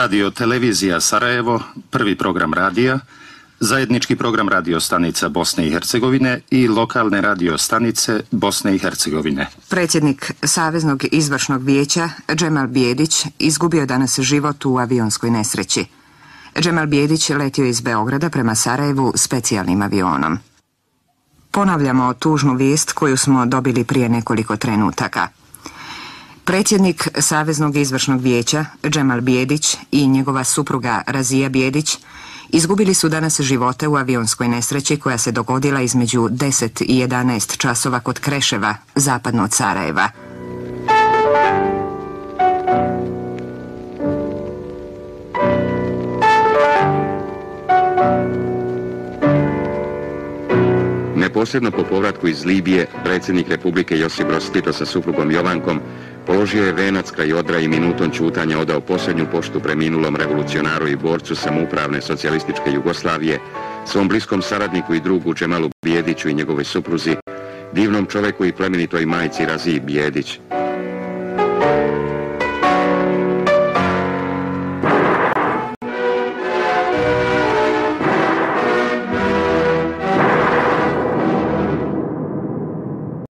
Radio Televizija Sarajevo, prvi program radija, zajednički program radio stanica Bosne i Hercegovine i lokalne radio stanice Bosne i Hercegovine. Predsjednik Saveznog izvršnog vijeća Džemal Bijedić izgubio danas život u avionskoj nesreći. Džemal Bijedić letio iz Beograda prema Sarajevu specijalnim avionom. Ponavljamo tužnu vijest koju smo dobili prije nekoliko trenutaka. Predsjednik Saveznog izvršnog vijeća Džemal Bijedić i njegova supruga Razija Bijedić izgubili su danas živote u avionskoj nesreći koja se dogodila između 10 i 11 časova kod Kreševa, zapadno od Sarajeva. Neposredno po povratku iz Libije, predsjednik Republike Josip Broz Tito sa suprugom Jovankom položio je venac kraj odra i minutom čutanja odao posljednju poštu preminulom revolucionaru i borcu samoupravne socijalističke Jugoslavije, svom bliskom saradniku i drugu Džemalu Bijediću i njegovoj supruzi, divnom čoveku i plemenitoj majci Raziji Bijedić,